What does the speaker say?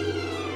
Bye.